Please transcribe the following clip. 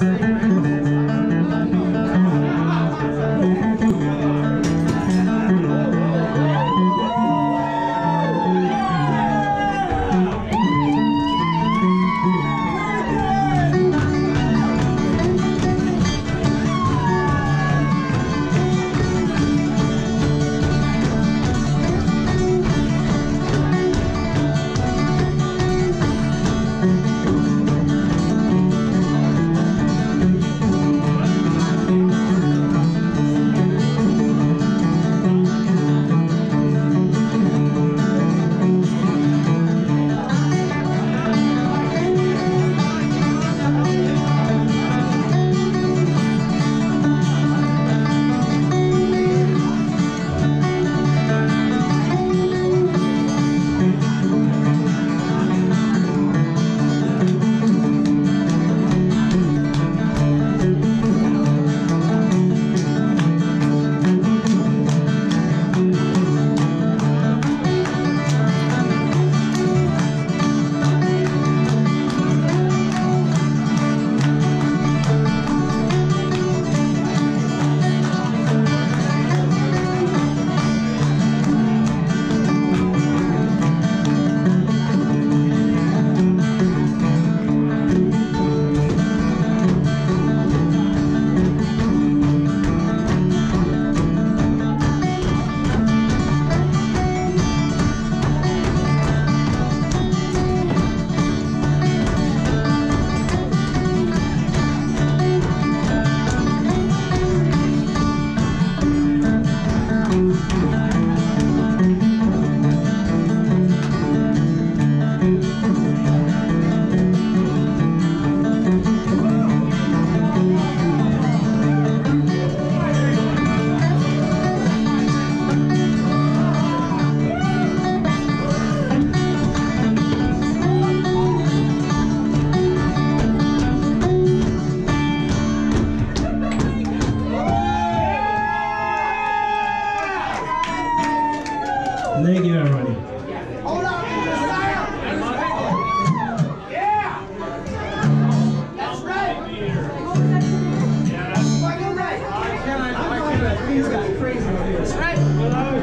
say Thank you, everybody. Hold on, Yeah! That's right! Yeah. Right! I'm talking about these guys crazy. That's right!